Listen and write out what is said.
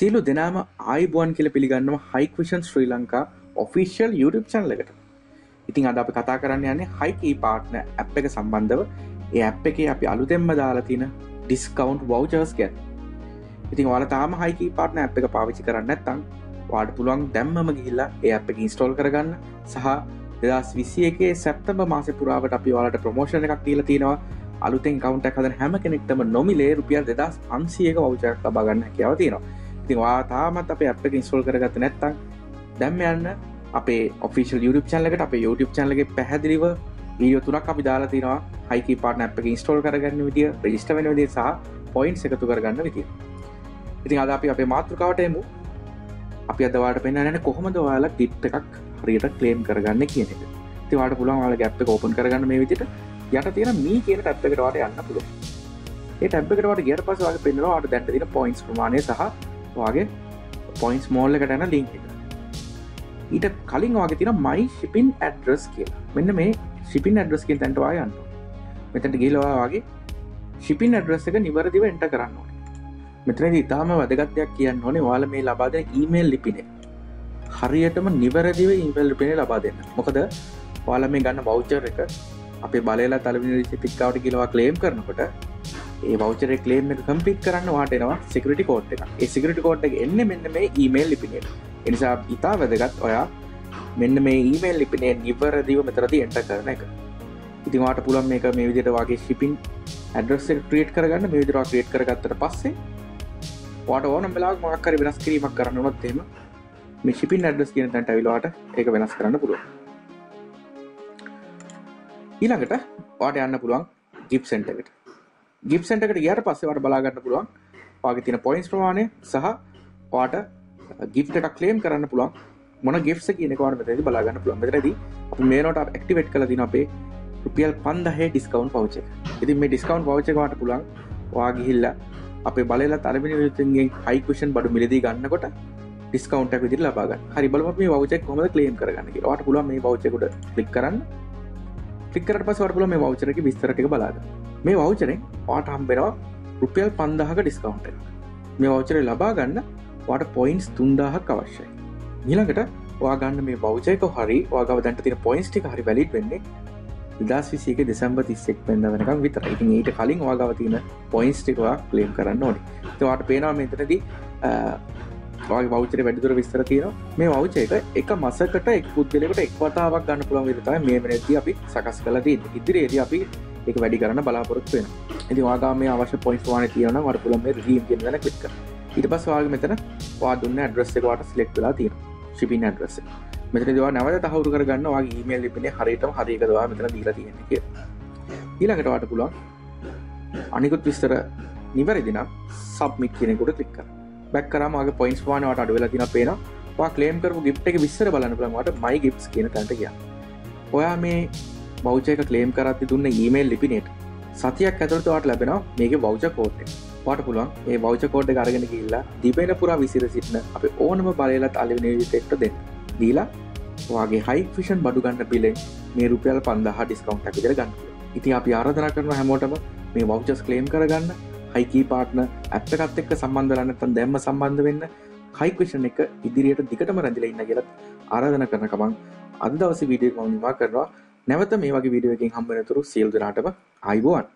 සියලු දෙනාම ආයිබුවන් කියල පිළිගන්නම Hikvision Sri Lanka official YouTube චැනලකට ඉතින් අද අපි කතා කරන්න යන්නේ හයිකී පාට්න ඇප් එක සම්බන්ධව. ඒ ඇප් එක අපි අලුතෙම්ම දාලා තින ඩිස්කවන්් වෝචර්ස් ගැන්. ඉතින් වාල තාම හයිකී පාට්න ඇ් එක පාවිචි කරන්න ඇත්තං වාඩ පුළුවන් දැම්මම ගිහිල්ලා ඒ අප එක ඉන්ස්ටෝල් කරගන්න. සහ දෙදස් විසි එකේ සැප්තම මාස පුරාවට අපි වාලට ප්‍රමෝෂණ එකක් කියල තියෙනවා. අලුතෙන් කවන්ට හද හැම කෙනෙක්ටම නොමිලේ රුපියල් දෙදස් අන්සියක වෞචයක් ලබාගන්න කියව තියෙනවා. ඉතිවා තාමත් අප අප ඉස්ෝල් කරගත නැත්තං දැම්ම යන්න අපේ ඔෆිසිල් YouTube චැනලකට අප YouTube චැනලගේ පැහැදිලිව වීඩියෝ තුනක් අපි දාලා තිනවා. හයිකි පාටන අප ඉස්ටෝල් කරගන්න විදිිය ප්‍රජිස්ට වෙන විදේ සහ පොයින්් එකතු කරගන්න විදිිය. ඉතින් අද අපි අපේ මාතෘකාවටයමු අපි අදවාට පෙන්න්නන කොහොමද ඔයාලා ටිප් එකක් හරියට කලේම් කරගන්න කියන එක. තිවාට පුළන් වාල ගැප්ත කෝපන් කරගන්න මේ විදිට යට තියෙන මී කියන ටැප්කටවාට යන්න පුළුව ඒ ටැබ්කට ගට පස වගේ පෙන්න්නවාට දැන්ට තින පොයින්ස් ප්‍රමාණය සහ වගේ පොයින්ස් මෝල්ල එකටන ලිංක් එක. ඊට කලින් වගේ තින මයි ශිපින් ඇඩ්‍රස් කියලා. මෙන්න මේ ශිපින් ඇඩ්‍රස්කින් තැන්ටවා යන්න මෙතැට ගිලවා වගේ ශිපින් ඇඩ්‍රස් එක නිවරදිව එන්ට කරන්න ඕන. මෙතන ඉතාම වැදගත්යක් කියන්න ඕනේ. වාල මේ ලබාද ඊමේල් ලිපිනේ. හරියටම නිවැරදිව ඉම්පෙල් ලිපිනේ ලබා දෙන්න. මොකද වාල මේ ගන්න බෞච්චර් එක අපේ බලලා තලවි පික්කාවට කියලවා කලේම් කරනකොට ඒ වචර කලේම් එක කම්පිට කරන්න වාටනවා සිකරටි කෝට් එක ඒ සිකරටි කෝට් එක එන්න මෙන්න මේ ඊමේල් ලිපිනට. එනිසා ඉතා වැදගත් ඔයා මෙන්න මේ ඊමේල් ලිපිනේ නිවරදිව මෙතරති එන්ට කරන එක. ඉතිවාට පුළන් මේක මේ විදිට වගේ ශිපින් ඇඩ්‍රස් ක්‍රියට් කරගන්න. මේ විදිරවා ක්‍රියට් කරගත්තට පස්සේ වාට ඕන වෙලා මක්කර වෙනස් කිරීමක් කරන්නනොත්තේම මේ ශිපින් ඇඩ්‍රස් කියන තැන්ට විලාට ඒක වෙනස් කරන්න පුළුව ඊළඟට වාට යන්න පුළුවන් ජිප් සෙන්ටකට ගිප් සෙන්ටකට ගියට පස්සේවට බලාගන්න පුළුවන්. වගේ තින පොයින්ස් ප්‍රමාණය සහ පාට ගිෆ්ට එකක් කලේම් කරන්න පුළුවන්. මොන ගෙෆ්ස කියනකවාට මෙතද බලාගන්න පුළුවන්. මෙතරදී අප මේනොට ඇක්ටිවට් කල දින අපේ රුපියල් පන්දහේ ඩිස්කවන්් පවච ඉති මේ ඩිස්කවන්් පවචකවාට පුළන් වාගිහිල්ල අපේ බලලා තරමිනි යුතුන්ගේ හයිකුෂන් බඩු මිලදී ගන්නකොට ඩිස්කවන්ට විදි ලබාග හරි බල මේ වචක් කොම කලේම් කරගන්න වාට පුළ මේ වචකුට ලික් කරන්න. ලික්කරට පස් වරපුල මේ වචරක විස්තරටක බලාගන්න මේ වෞචරෙන් පාට හම්බෙනවා රුපියල් පන්දහක ඩිස්කවන්ට මේ වෞචරය ලබා ගන්න වාට පොයින්ස් තුන්දාහක් අවශ්‍යයි. නිලකට වාගන්න මේ බෞචයක හරි වාගව දැන්ට තින පොයින්ස්ටි හරි වැලිට වෙන්නේ දස් විසික දෙසම්බ තිස්සෙක් පෙන්ද වෙනකම් විතර ඉතින් ඊට කලින් වාගව තියන පොයින්ස්ටිකවා කලේම් කරන්න ඕනි. තවාට පේනවා මෙතනදී වගේ වෞචර වැඩිදුර විස්තර තියෙන මේ වෞචයක එක මසකට එක් පුද්ගලකට එක් වතාවක් ගන්න පුළන් විරතයි මේ වෙනදී අපි සකස් කලදී ඉදිරියේදී අපි එක වැඩි කරන්න බලාපොරොත්තු වෙන ඇති වාගම අවශ්‍ය පොයිස් වාන තියන වරපුලම රීම් ගෙන ක්ලික් ඉට පස් වාගේ මෙතන වා දුන්න ඇඩ්‍රස්සෙකවාට සිලෙක්ටලා තියෙන ශිපින් ඇඩ්‍රස මෙතන දවා නැවත තහවුරු කරගන්න වගේ ඊමේල් ලිපින හරිතම හරිකදවා මෙතන දීලා තියෙන එක ඊළඟටවාට පුළුවන් අනිකුත් විස්තර නිවැරදිනම් සබ්මික් කියනෙකුට ක්ලික් බැක්කරමගේ පොයින්ස් වානට අඩුවෙලා තින පේන ලේම් කරපු ගිප් එක විස්සර බලන්න පුළන්වට මයි ගිප්ස් කියන තැන්ට කිය ඔයා මේ බෞචයක කලේම් කරත්ති දුන්න ඊමේල් ලිපිනට. සතියක් ඇතුරතුවාට ලැබෙන මේක බෞච කෝට්ට පාට පුළුවන් ඒ බෞච කෝඩ් අරගෙන කියල්ලා දිබෙන පුරා විසිර සිටින අප ඕනම බලලත් අලිවිනිවිතෙක්ට දෙන්න. දීලා වගේ හයි ෆිෂන් බඩු ගන්න පිලෙන් මේ රුපියල් පන්දහ ඩිස්කවන්් ඇතිර ගන්න ඉති අපි ආරධන කරන හැමෝටම මේ වෞචස් කලේම් කරගන්න. හයිකී පාට්න ඇත්තකත් එක්ක සම්බන්ධලන්න තන් දැම්ම සම්බන්ධ වෙන්න හයිකෂන් එක ඉදිරියට දිගටම රැඳිල ඉන්න කියලත් ආරධන කරන කමන් අද දවස වීඩිය මනිවා කරවා නැවත මේ වගේ වීඩියෝකින් හම්බනතුරු සියල් දෙනාටම අයිබෝවන්